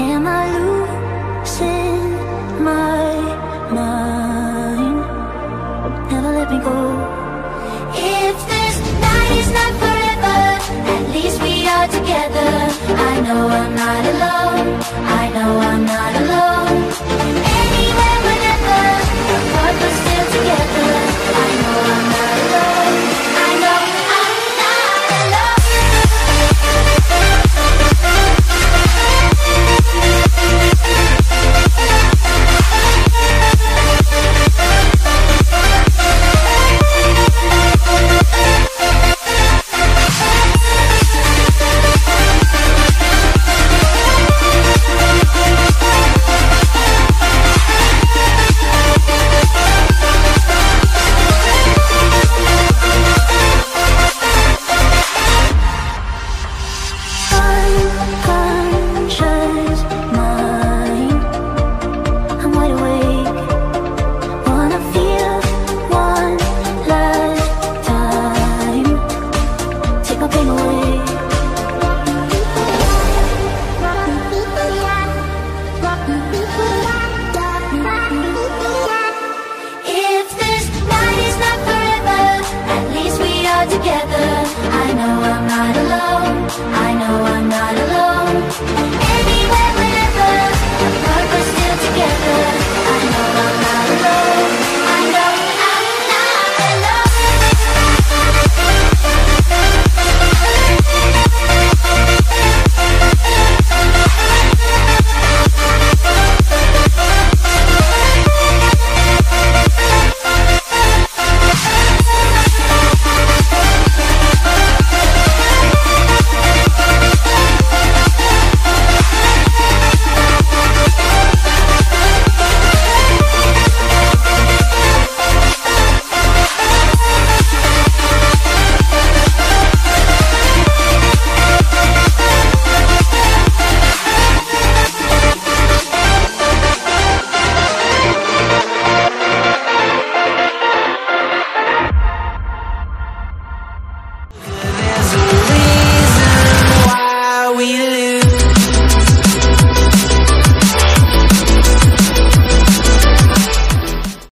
Am I losing?